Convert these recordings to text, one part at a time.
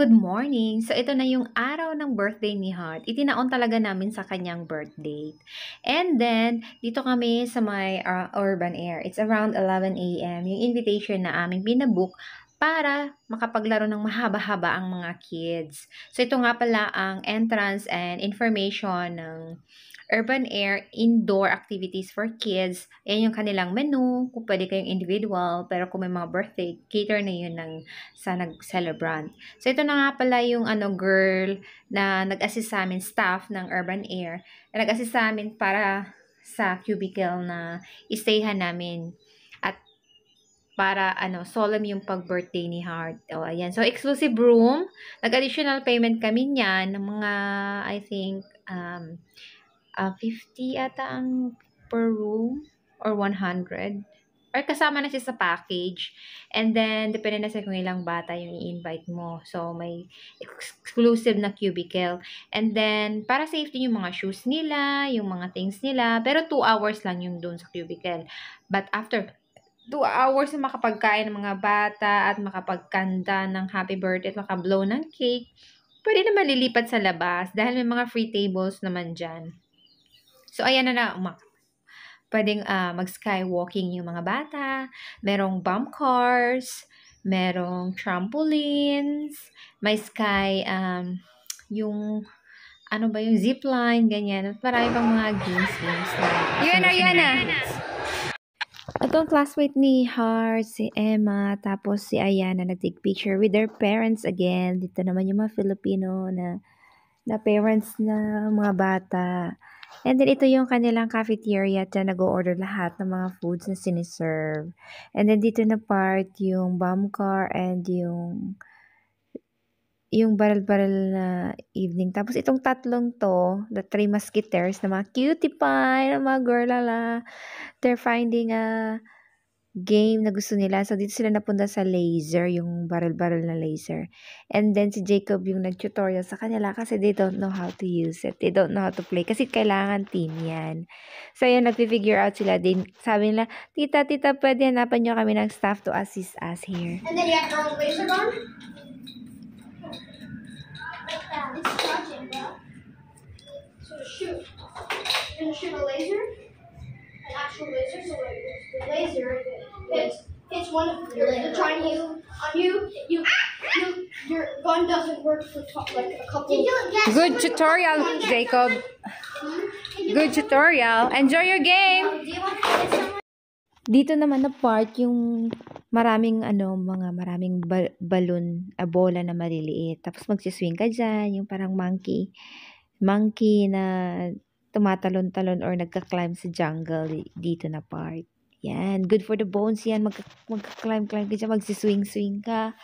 good morning! So, ito na yung araw ng birthday ni Heart. Itinaon talaga namin sa kanyang birthday. And then, dito kami sa my uh, urban air. It's around 11 a.m. Yung invitation na aming binabook para makapaglaro ng mahaba-haba ang mga kids. So, ito nga pala ang entrance and information ng urban air indoor activities for kids. Yan yung kanilang menu. Kung pwede kayong individual, pero kung may mga birthday, cater na yun ng, sa nag-celebrant. So, ito na nga pala yung ano, girl na nag-assist sa amin, staff ng urban air, na nag-assist sa amin para sa cubicle na istayhan namin para ano solemn yung pag-birthday ni Heart. O, ayan. So, exclusive room. Nag-additional payment kami niyan ng mga, I think, um, ah, 50 ata ang per room or 100 or kasama na siya sa package. And then, depende na sa kung ilang bata yung i-invite mo. So, may exclusive na cubicle. And then, para safety yung mga shoes nila, yung mga things nila. Pero 2 hours lang yung doon sa cubicle. But after 2 hours na makapagkain ng mga bata at makapagkanda ng happy birthday at makablow ng cake, pwede na malilipat sa labas dahil may mga free tables naman dyan. So, ayan na na, umak. Pwedeng uh, mag-skywalking yung mga bata. Merong bump cars. Merong trampolines. May sky, um, yung, ano ba yung zipline, ganyan. At marami pang mga games, games na. Yun na, yun na! Ito ang classmate ni Heart, si Emma, tapos si Ayana nag-take picture with their parents again. Dito naman yung mga Filipino na na parents na mga bata. And then, ito yung kanilang cafeteria at nag-order lahat ng mga foods na siniserve. And then, dito na part yung bomb car and yung yung baral-baral na evening. Tapos, itong tatlong to, the three musketeers na mga cutie pie, na mga girl, lala, they're finding a game na gusto nila. So, dito sila napunta sa laser, yung barrel-barrel na laser. And then, si Jacob yung nag-tutorial sa kanila kasi they don't know how to use it. They don't know how to play kasi kailangan team yan. So, yun, nag-figure out sila din. Sabi nila, tita, tita, pwede hanapan nyo kami ng staff to assist us here. And then you have charging, bro. So, shoot. You're gonna shoot a laser? An actual laser? So, the laser hits hits one of your to use on you, you you your gun doesn't work for like a couple. Good tutorial, Jacob. Good tutorial. Enjoy your game. Dito naman na part yung maraming ano, mga maraming ba- balloon, a bola na maliliit. Tapos magsiswing ka dyan, yung parang monkey. Monkey na tumatalon-talon or nagka-climb sa jungle dito na part. Yan, good for the bones yan. Mag, magka-climb-climb ka dyan, magsiswing-swing ka.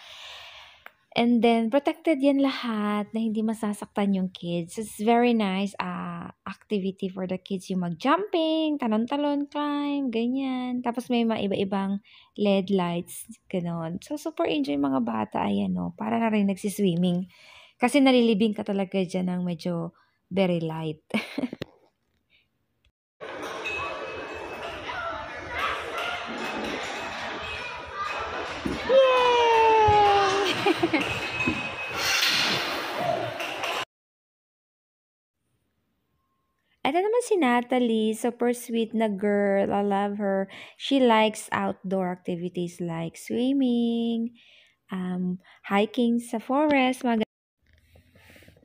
And then, protected yan lahat na hindi masasaktan yung kids. It's very nice uh, activity for the kids yung mag-jumping, talon-talon, climb, ganyan. Tapos may mga iba-ibang LED lights, ganon. So, super enjoy mga bata, ayan no. Para na rin nagsiswimming. Kasi nalilibing ka talaga dyan ng medyo very light. Ito naman si Natalie, super sweet na girl. I love her. She likes outdoor activities like swimming, um, hiking sa forest, mga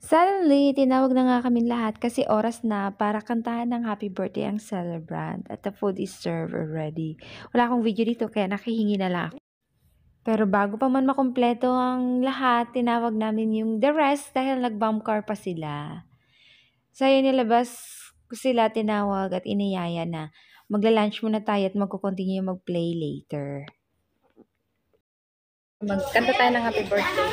Suddenly, tinawag na nga kami lahat kasi oras na para kantahan ng happy birthday ang celebrant at the food is served already. Wala akong video dito kaya nakihingi na lang ako. Pero bago pa man makumpleto ang lahat, tinawag namin yung the rest dahil nag-bomb car pa sila. So, nilabas ko sila tinawag at iniyaya na magla-lunch muna tayo at magko-continue mag-play later. Magkanta tayo ng happy birthday.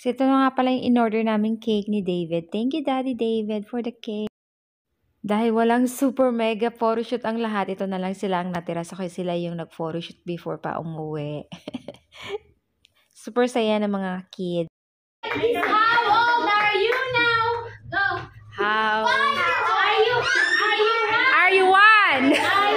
So, ito na nga pala yung in-order naming cake ni David. Thank you, Daddy David, for the cake. Dahil walang super mega photoshoot ang lahat, ito na lang sila ang natira. So, kaya sila yung nag-photoshoot before pa umuwi. Super saya ng mga kids. How old are you now? Go. How? Are you? Are you? Are you one? Are you two?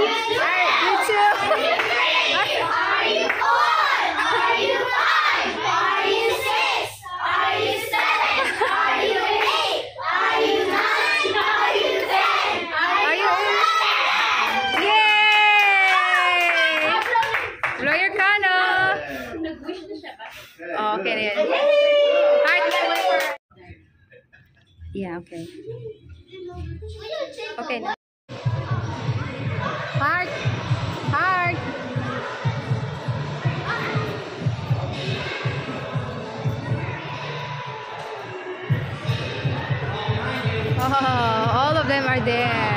Yeah, okay. Okay. Heart! Heart! Oh, all of them are there.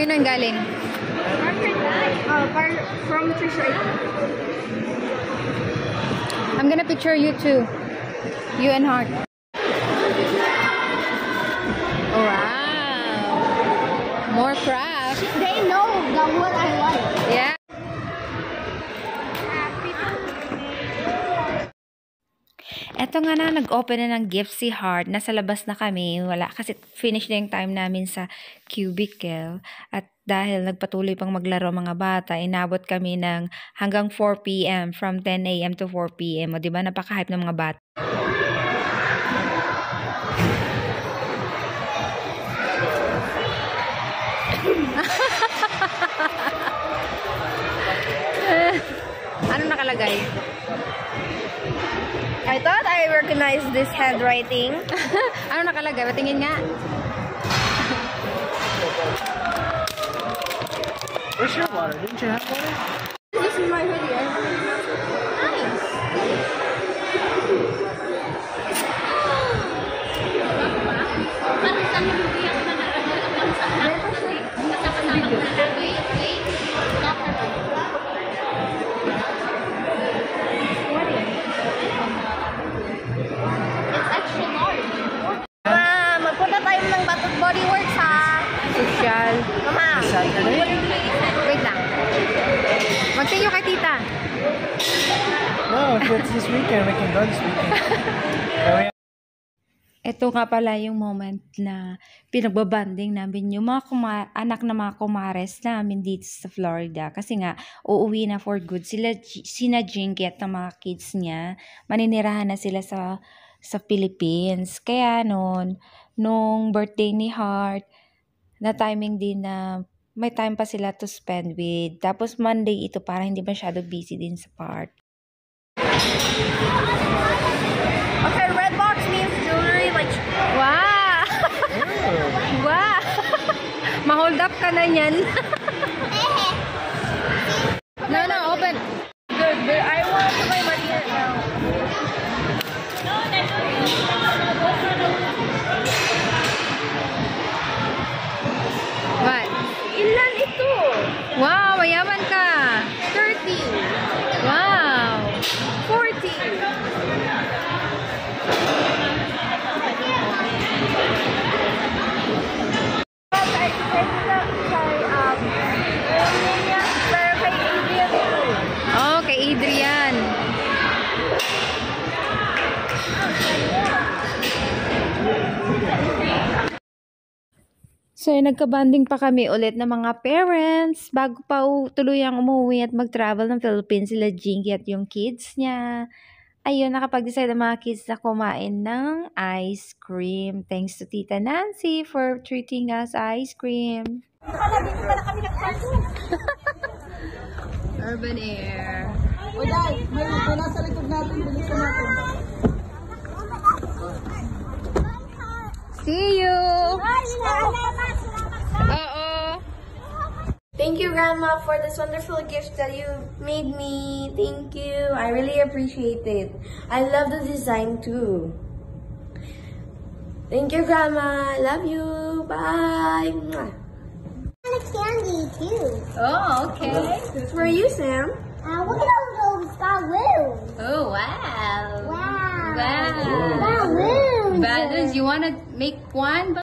Sino ang galing? Uh, from Trisha. I'm gonna picture you too. You and Heart. Wow. More craft. They know that what I like. Yeah. Eto nga na, nag-open na ng gift si Heart. Nasa labas na kami. Wala, kasi finish na yung time namin sa cubicle. At dahil nagpatuloy pang maglaro mga bata, inabot kami ng hanggang 4 p.m. From 10 a.m. to 4 p.m. O, di ba? Napaka-hype ng mga bata. ano nakalagay? I thought I recognized this handwriting. ano nakalagay? Patingin nga. Where's your water? Didn't you have water? This is my But we Ito nga pala yung moment na pinagbabanding namin yung mga kuma- anak na mga kumares namin dito sa Florida. Kasi nga, uuwi na for good. Sila, sina Jinky at ng mga kids niya, maninirahan na sila sa, sa Philippines. Kaya noon, nung birthday ni Heart, na timing din na may time pa sila to spend with. Tapos Monday ito para hindi masyado busy din sa part. Ma-hold up ka na niyan. no, no, open. good, but I So, yun, nagka-banding pa kami ulit ng mga parents bago pa tuluyang umuwi at mag-travel ng Philippines sila Jinky at yung kids niya. Ayun, nakapag-decide ang mga kids na kumain ng ice cream. Thanks to Tita Nancy for treating us ice cream. Urban Air. May, may nasa likod natin, bilisan natin. See you! Oo. Thank you, Grandma, for this wonderful gift that you made me. Thank you. I really appreciate it. I love the design too. Thank you, Grandma. I love you. Bye. Mwah. a candy too. Oh, okay. This for you, Sam. Uh, look at all those balloons. Oh, wow. Wow. Wow. Balloons. Balloons, you want to make one?